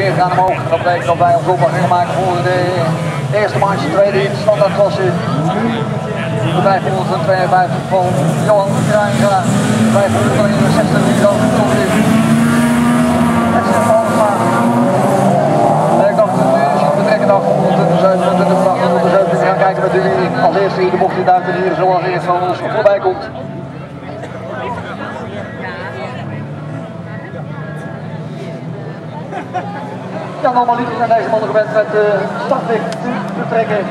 weer gaan omhoog. Dat betekent dat wij ons gaan maken voor de eerste maandje tweede in standaardklasse. De 552 van Johan Kruijnga. 561 die dan gekomen is. Het is een betrekkende 827 vracht op de 17 gaan kijken met jullie als eerste hier de bocht in duiken hier zoals eerst van ons voorbij komt. Ja, normaliter zijn deze mannen gewend met uh, te trekken.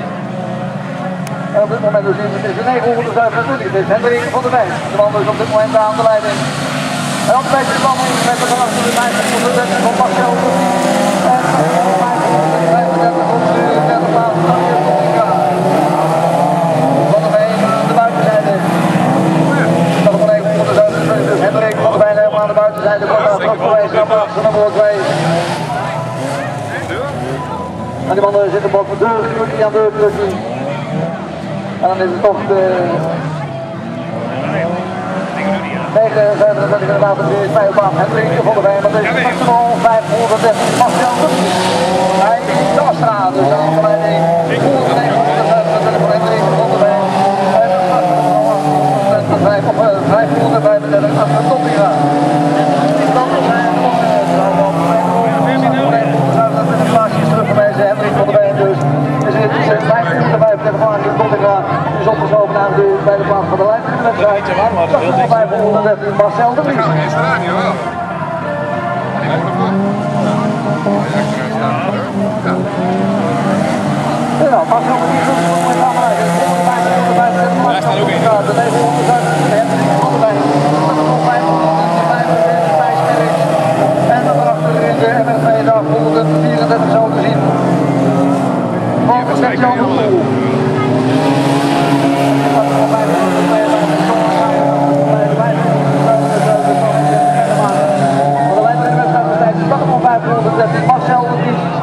En op dit moment dus is het de 927, het is Hendrik van der Wijk. De man is op dit moment aan de leiding. En op de beetje de man met de achter de 50 van de 30 van Marcel. En de 35 op de derde plaats van de Monica. Van der Wijk aan de buitenzijde. Dat op 927, dus Hendrik van der Wijk helemaal aan de buitenzijde. Wordt daar terug geweest naar plaats nummer 2. En die mannen zitten boven de deur, die aan de deur En dan is het toch de... 9, 27 inderdaad, het is bij op aan Hendrik van is maximaal 530 Marcel Hij is de Astra, dus aan de leiding voor de 927 van Hendrik van der Veen. En maximaal 535 achter Toppinga. Hendrik is opgesloten naar de, bij de plaats van de lijn van de wedstrijd. Dat is 513 Marcel de Vries. Ja, Marcel de Vries is nog met aanrijden. Daar staat ook in. De 900 Hendrik van der Been. En dan erachter in de MRV dag 134 zo te zien. Volgens met Jan de Poel. Marcel de Vries.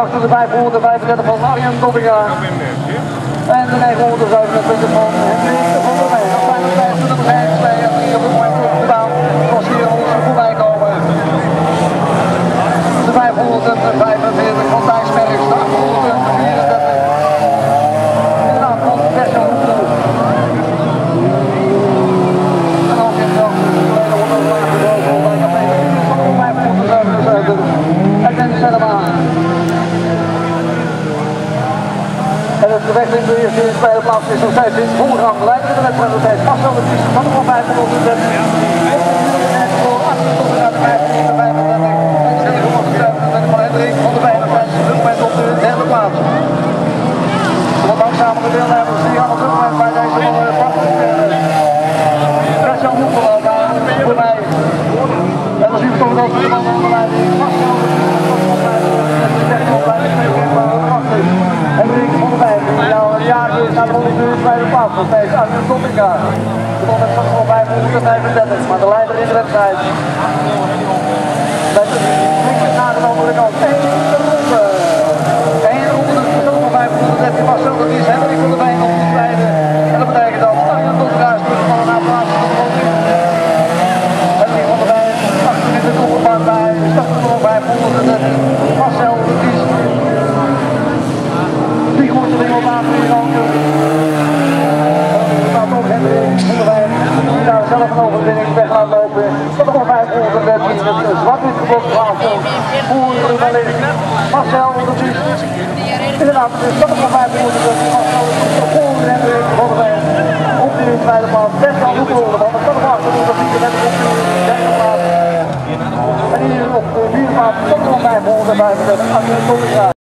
Daarachter de 535 van Arjen Dobbinga. En de 927 van Hendrik van der Wijn. Dat zijn de 25 en 2 en 3 op het hier ons voorbij komen. De 545 van Thijsberg. De 834. Inderdaad, van Wessel Hoepel. En dan zit er ook de tweede ronde lager boven. Bij de 577. En Dennis Helema. En het gevecht in de eerste en tweede plaats is nog steeds in volle gang. Leidende de wedstrijd nog steeds. Marcel de Vries van de 500. En voor 8 tot en met 15 van Hendrik van der Wijn zijn op dit moment op de derde plaats. Wat langzamere deelnemers die aan het moment bij deze mannen prachtig Christian Hoepel daar voor mij. En dan zien we toch dat de man aan de leiding Hendrik van der Wijn, die al een jaar is naar de 100 bij de plaats. Nog steeds Arjen. De van 535, maar de leider in de wedstrijd. Met de naar de kant. Eén ronde. Eén ronde, ook nog 513 Marcel, dat is Hendrik van der Wijn op de tweede. En dat betekent dat Arjen Toppinga van de van in de koppenbaan bij, start er nog 513 Marcel, is die worsteling op aan voor Janker. staat ook Hendrik van der Wijn, die daar zelf een overwinning weg laat lopen. Er nog 513 het zwart-wit de journalist Marcel de. Inderdaad, het toch nog 513 Marcel de der Wijn. Op de tweede plaats, best goed rollen, want het kan nog dat hij net op de derde plaats. En hier op de vierde plaats, toch nog 535 Arjen Dollinga.